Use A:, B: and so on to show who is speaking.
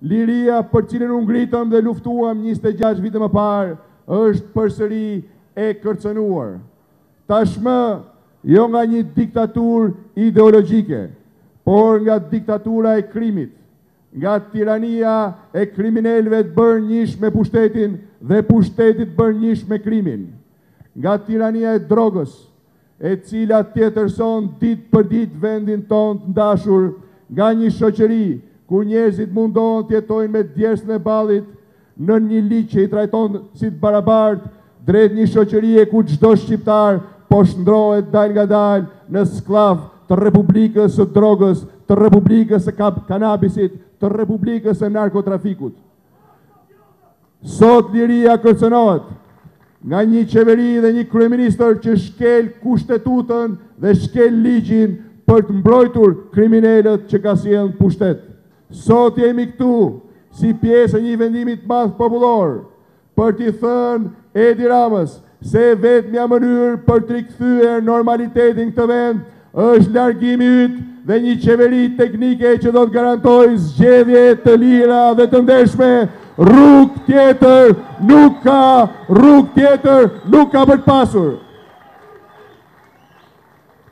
A: Liria për cilën u ngritëm dhe luftuam njëzet e gjashtë vite më parë është përsëri e kërcënuar. Tashmë jo nga një diktaturë ideologjike, por nga diktatura e krimit, nga tirania e kriminelëve të bërë njësh me pushtetin dhe pushtetit bërë njësh me krimin, nga tirania e drogës, e cila tjetërson ditë për ditë vendin tonë të dashur nga një shoqëri ku njerëzit mundohen të jetojnë me djersën e ballit nën një ligj që i trajton si të barabartë, drejt një shoqërie ku çdo shqiptar po shndrohet dalëngadalë në skllav të republikës së drogës, të republikës së kanabisit, të republikës së narkotrafikut. Sot liria kërcënohet nga një qeveri dhe një kryeministër që shkel kushtetutën dhe shkel ligjin për të mbrojtur kriminelët që ka sjellë në pushtet. Sot jemi këtu si pjesë e një vendimi të madh popullor për t'i thënë Edi Ramës se e vetmja mënyrë për të rikthyer normalitetin këtë vend është largimi yt dhe një qeveri teknike që do të garantojë zgjedhje të lira dhe të ndershme, rrugë tjetër nuk ka, rrugë tjetër nuk ka për të pasur.